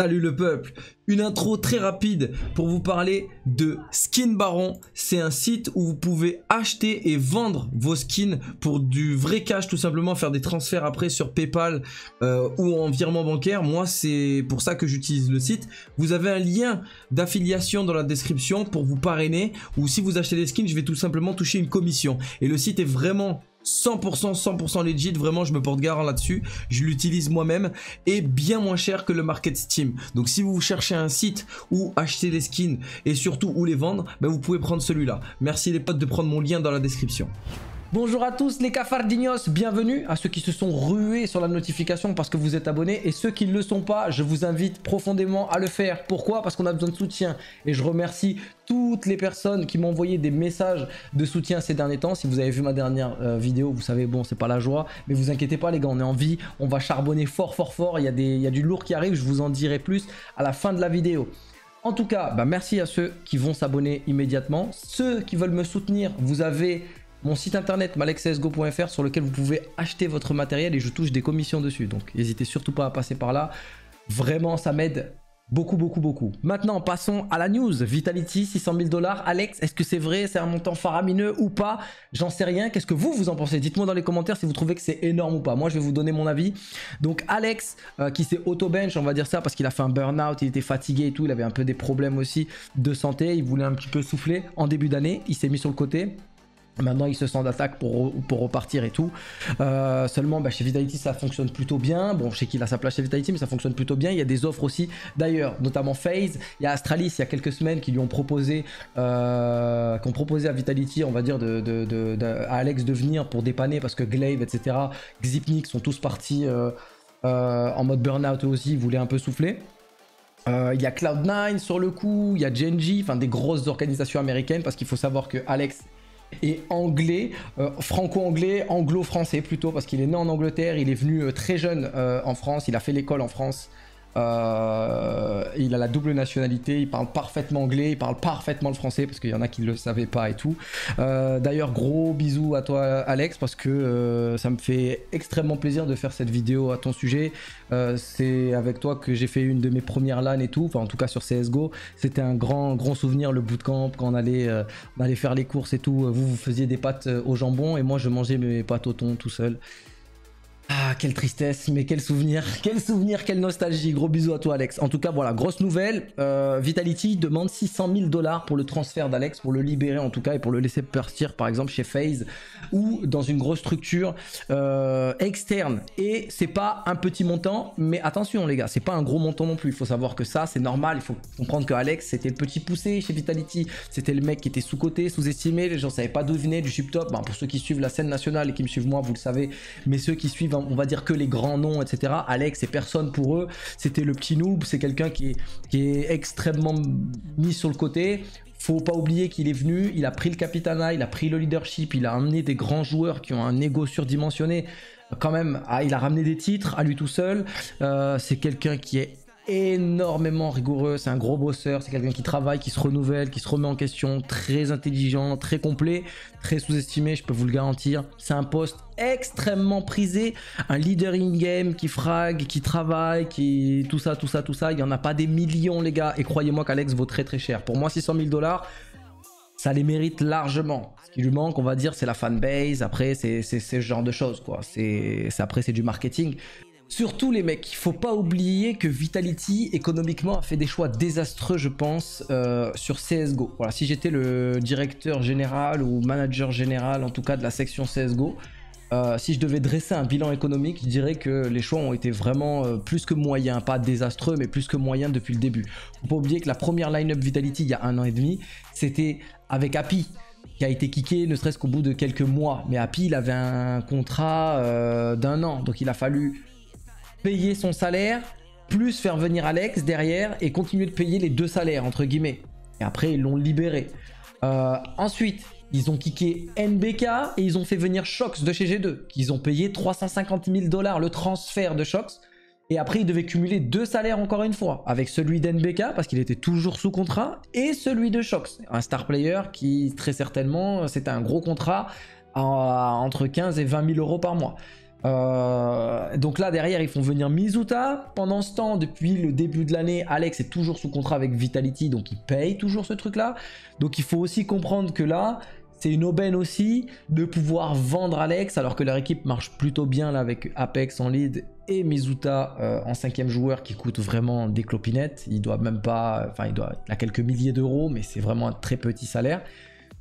Salut le peuple Une intro très rapide pour vous parler de Skin Baron. C'est un site où vous pouvez acheter et vendre vos skins pour du vrai cash tout simplement, faire des transferts après sur Paypal euh, ou en virement bancaire. Moi c'est pour ça que j'utilise le site. Vous avez un lien d'affiliation dans la description pour vous parrainer ou si vous achetez des skins je vais tout simplement toucher une commission. Et le site est vraiment 100%, 100% legit, vraiment je me porte garant là-dessus, je l'utilise moi-même et bien moins cher que le market Steam. Donc si vous cherchez un site où acheter des skins et surtout où les vendre, ben vous pouvez prendre celui-là. Merci les potes de prendre mon lien dans la description. Bonjour à tous les cafardignos, bienvenue à ceux qui se sont rués sur la notification parce que vous êtes abonnés et ceux qui ne le sont pas, je vous invite profondément à le faire. Pourquoi? Parce qu'on a besoin de soutien et je remercie toutes les personnes qui m'ont envoyé des messages de soutien ces derniers temps. Si vous avez vu ma dernière euh, vidéo, vous savez, bon, c'est pas la joie, mais vous inquiétez pas les gars, on est en vie, on va charbonner fort fort fort, il y, a y a du lourd qui arrive, je vous en dirai plus à la fin de la vidéo. En tout cas, bah merci à ceux qui vont s'abonner immédiatement. Ceux qui veulent me soutenir, vous avez mon site internet malexsgo.fr sur lequel vous pouvez acheter votre matériel et je touche des commissions dessus. Donc n'hésitez surtout pas à passer par là. Vraiment, ça m'aide beaucoup, beaucoup, beaucoup. Maintenant, passons à la news. Vitality, 600 000 dollars. Alex, est-ce que c'est vrai? C'est un montant faramineux ou pas? J'en sais rien. Qu'est-ce que vous, vous en pensez? Dites-moi dans les commentaires si vous trouvez que c'est énorme ou pas. Moi, je vais vous donner mon avis. Donc, Alex, euh, qui s'est auto-bench, on va dire ça, parce qu'il a fait un burn-out, il était fatigué et tout. Il avait un peu des problèmes aussi de santé. Il voulait un petit peu souffler en début d'année. Il s'est mis sur le côté. Maintenant, il se sent d'attaque pour, pour repartir et tout. Euh, seulement, bah, chez Vitality, ça fonctionne plutôt bien. Bon, je sais qu'il a sa place chez Vitality, mais ça fonctionne plutôt bien. Il y a des offres aussi, d'ailleurs, notamment FaZe. Il y a Astralis, il y a quelques semaines, qui lui ont proposé, euh, qui ont proposé à Vitality, on va dire, de, à Alex de venir pour dépanner parce que Glaive, etc., Xipnik sont tous partis euh, en mode burn-out aussi. Ils voulaient un peu souffler. il y a Cloud9 sur le coup, il y a Genji, enfin des grosses organisations américaines parce qu'il faut savoir que Alex et anglais, euh, franco-anglais, anglo-français plutôt, parce qu'il est né en Angleterre, il est venu euh, très jeune euh, en France, il a fait l'école en France. Euh, il a la double nationalité, il parle parfaitement anglais, il parle parfaitement le français parce qu'il y en a qui ne le savaient pas et tout. Euh, d'ailleurs, gros bisous à toi Alex parce que euh, ça me fait extrêmement plaisir de faire cette vidéo à ton sujet. C'est avec toi que j'ai fait une de mes premières LAN et tout, enfin en tout cas sur CSGO. C'était un grand grand souvenir le bootcamp quand on allait, on allait faire les courses et tout. Vous, vous faisiez des pâtes au jambon et moi je mangeais mes pâtes au thon tout seul. Ah, quelle tristesse, mais quel souvenir, quel souvenir, quelle nostalgie. Gros bisous à toi, Alex. En tout cas, voilà, grosse nouvelle. Euh, Vitality demande 600 000 dollars pour le transfert d'Alex, pour le libérer en tout cas et pour le laisser partir, par exemple, chez FaZe ou dans une grosse structure euh, externe. Et c'est pas un petit montant, mais attention, les gars, c'est pas un gros montant non plus. Il faut savoir que ça, c'est normal. Il faut comprendre que Alex, c'était le petit poussé chez Vitality. C'était le mec qui était sous-coté, sous-estimé. Les gens savaient pas venait du subtop. Pour ceux qui suivent la scène nationale et qui me suivent moi, vous le savez. Mais ceux qui suivent on va dire que les grands noms, etc. Alex, c'est personne pour eux. C'était le petit noob, c'est quelqu'un qui est, extrêmement mis sur le côté. Faut pas oublier qu'il est venu, il a pris le capitana, il a pris le leadership, il a amené des grands joueurs qui ont un ego surdimensionné. Quand même, ah, il a ramené des titres à lui tout seul. Euh, c'est quelqu'un qui est énormément rigoureux, c'est un gros bosseur, c'est quelqu'un qui travaille, qui se renouvelle, qui se remet en question, très intelligent, très complet, très sous-estimé, je peux vous le garantir. C'est un poste extrêmement prisé, un leader in-game qui frag, qui travaille, qui tout ça, tout ça, tout ça. Il n'y en a pas des millions les gars, et croyez-moi qu'Alex vaut très très cher. Pour moi 600 000 dollars, ça les mérite largement. Ce qui lui manque, on va dire, c'est la fanbase. Après, c'est ce genre de choses, quoi. C'est après, c'est du marketing. Surtout les mecs, il faut pas oublier que Vitality économiquement a fait des choix désastreux je pense euh, sur CSGO. Voilà, si j'étais le directeur général ou manager général en tout cas de la section CSGO, euh, si je devais dresser un bilan économique, je dirais que les choix ont été vraiment euh, plus que moyens, pas désastreux, mais plus que moyens depuis le début. Faut pas oublier que la première line-up Vitality il y a un an et demi, c'était avec Happy qui a été kické ne serait-ce qu'au bout de quelques mois. Mais Happy, il avait un contrat d'un an, donc il a fallu payer son salaire, plus faire venir Alex derrière et continuer de payer les deux salaires, entre guillemets. Et après, ils l'ont libéré. Euh, ensuite, ils ont kické NBK et ils ont fait venir Shox de chez G2, qu'ils ont payé 350 000 dollars le transfert de Shox. Et après, ils devaient cumuler deux salaires encore une fois, avec celui d'NBK, parce qu'il était toujours sous contrat, et celui de Shox, un star player qui, très certainement, c'était un gros contrat entre 15 et 20 000 euros par mois. Euh, donc là derrière ils font venir Mizuta. Pendant ce temps, depuis le début de l'année, Alex est toujours sous contrat avec Vitality, donc il paye toujours ce truc là. Donc il faut aussi comprendre que là, c'est une aubaine aussi de pouvoir vendre Alex alors que leur équipe marche plutôt bien là avec Apex en lead et Mizuta euh, en cinquième joueur qui coûte vraiment des clopinettes. Il doit même pas, enfin il doit, il a quelques milliers d'euros, mais c'est vraiment un très petit salaire.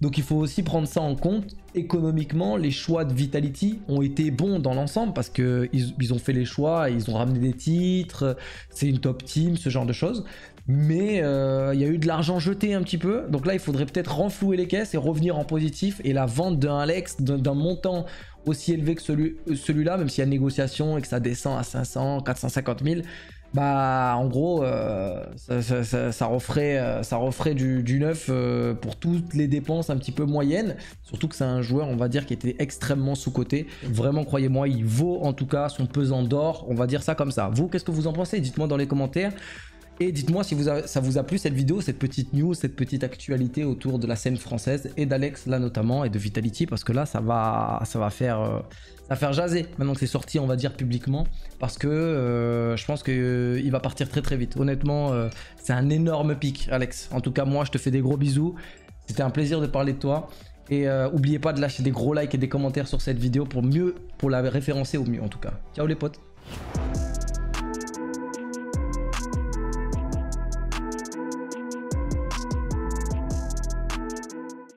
Donc il faut aussi prendre ça en compte. Économiquement, les choix de Vitality ont été bons dans l'ensemble parce qu'ils ils ont fait les choix, ils ont ramené des titres, c'est une top team, ce genre de choses. Mais euh, il y a eu de l'argent jeté un petit peu. Donc là, il faudrait peut-être renflouer les caisses et revenir en positif. Et la vente d'un Alex, d'un montant aussi élevé que celui-là, même s'il y a négociation et que ça descend à 500, 450 000, bah en gros euh, ça, referait, euh, ça referait du, neuf euh, pour toutes les dépenses un petit peu moyennes. Surtout que c'est un joueur on va dire qui était extrêmement sous-coté. Vraiment croyez-moi il vaut en tout cas son pesant d'or on va dire ça comme ça. Vous qu'est-ce que vous en pensez? Dites-moi dans les commentaires et dites-moi si ça vous a plu cette vidéo, cette petite news, cette petite actualité autour de la scène française et d'Alex là notamment et de Vitality parce que là ça va, ça va faire, euh, ça va faire jaser maintenant que c'est sorti on va dire publiquement parce que euh, je pense qu'il euh, va partir très très vite. Honnêtement c'est un énorme pic Alex. En tout cas moi je te fais des gros bisous. C'était un plaisir de parler de toi. Et n'oubliez pas de lâcher des gros likes et des commentaires sur cette vidéo pour mieux, pour la référencer au mieux en tout cas. Ciao les potes